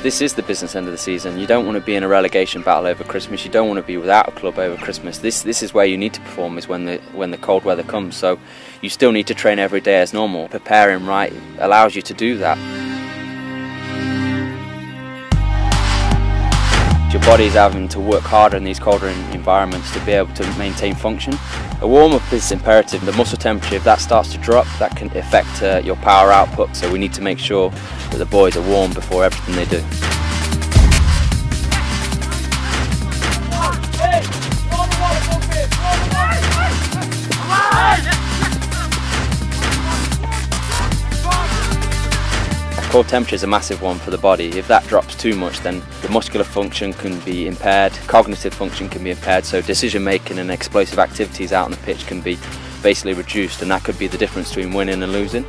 This is the business end of the season. You don't want to be in a relegation battle over Christmas. You don't want to be without a club over Christmas. This this is where you need to perform is when the when the cold weather comes. So you still need to train every day as normal. Preparing right allows you to do that. Your body is having to work harder in these colder environments to be able to maintain function. A warm-up is imperative. The muscle temperature, if that starts to drop, that can affect uh, your power output. So we need to make sure that the boys are warm before everything they do. Core temperature is a massive one for the body. If that drops too much, then the muscular function can be impaired, cognitive function can be impaired, so decision making and explosive activities out on the pitch can be basically reduced, and that could be the difference between winning and losing.